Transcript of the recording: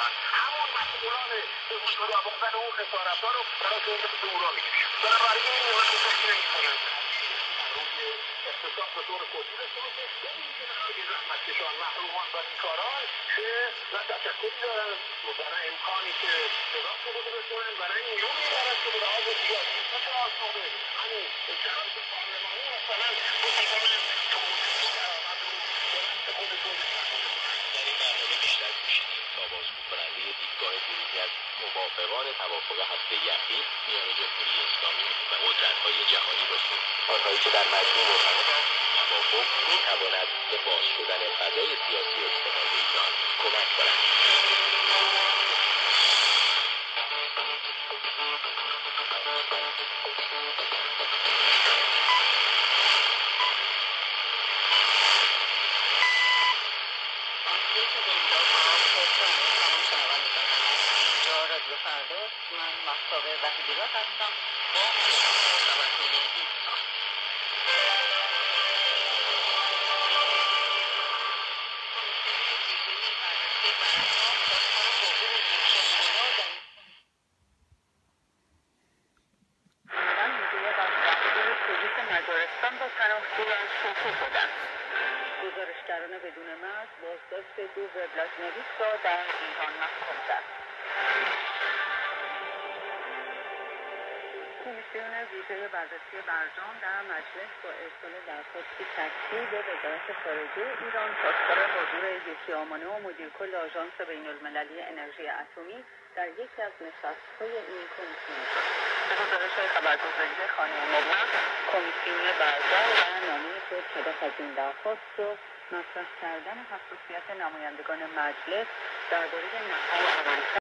بودن همون مسئولان وجود آوردن اون خسارت ها رو برای اون دورا می‌کشن بنابراین این مهم فکر نمی‌کنن اقتصاد به طور کلی داشته باشه ببینید زحمت کشان محرومان و بیکاران که نه تشکری دارن و نه امکانی که صدا شده بکنن و نه نیروی دارن که به لحاظ سیاسی آسمانه همین شرایط بازگو کننده دیدگاه گروهی از موافقان توافق هسته یخی میان جمهوری اسلامی و قدرت‌های جهانی باشیم. آنهایی که در مجموع معتقدند توافق می‌تواند به باز شدن فضای سیاسی و اجتماعی ایران کمک کند آنچه که به اینجا فقط خودتون تمام شنوندگان عزیز اینجا رادیو فرداست من محتاب وحیدیات هستم با خبرهای این سال کمیسیون ویژه بررسی برجام خواستار حضور لیکیانیا در این عملا می‌گوید از دستور پلیس مجارستان با پناهجو از شوخی شدند گزارشگران بدون مرز بازداشت دو وبلاگ نویس را در ایران محکوم کرد کمیسیون ویژه بررسی برجام در مجلس با ارسال درخواستی شخصی به وزارت خارجه ایران خواستار حضور یکی آمانه و مدیرکل آژانس بین المللی انرژی اتمی در یکی از نشستهای این کمیسیون. شد به گزارش خبرگزاری خانه مبلغ کمیسیون برجام و نامه خود هدف از این درخواست رو مطرح کردن حساسیت نمایندگان مجلس درباره نهاد